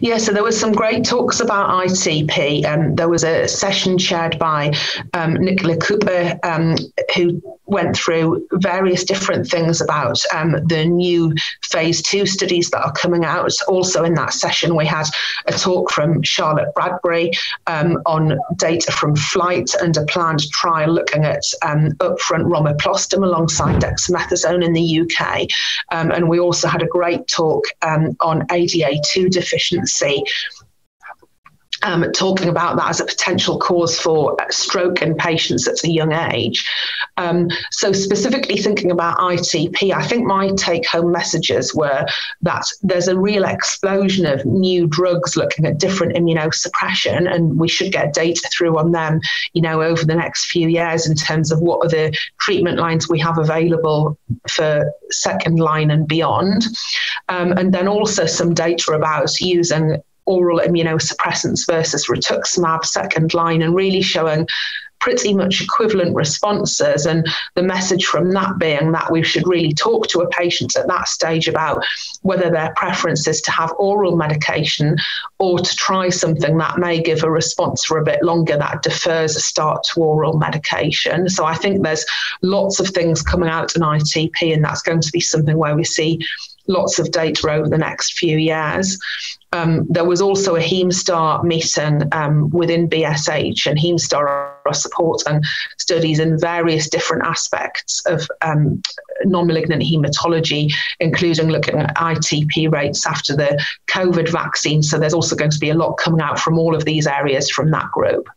Yeah, so there was some great talks about ITP. Um, there was a session chaired by um, Nicola Cooper, um, who went through various different things about um, the new phase two studies that are coming out. Also, in that session, we had a talk from Charlotte Bradbury um, on data from FLIGHT and a planned trial looking at um, upfront romiplostim alongside dexamethasone in the UK. Um, and we also had a great talk um, on ADA2 deficiency um, talking about that as a potential cause for stroke in patients at a young age. Um, so, specifically thinking about ITP, I think my take home messages were that there's a real explosion of new drugs looking at different immunosuppression, and we should get data through on them, you know, over the next few years in terms of what are the treatment lines we have available for second line and beyond. Um, and then also some data about using oral immunosuppressants versus rituximab second line and really showing pretty much equivalent responses. And the message from that being that we should really talk to a patient at that stage about whether their preference is to have oral medication or to try something that may give a response for a bit longer that defers a start to oral medication. So I think there's lots of things coming out in ITP, and that's going to be something where we see lots of data over the next few years. Um, there was also a HaemSTAR meeting um, within BSH, and HaemSTAR are supporting studies in various different aspects of um, non malignant hematology, including looking at ITP rates after the COVID vaccine. So there's also going to be a lot coming out from all of these areas from that group.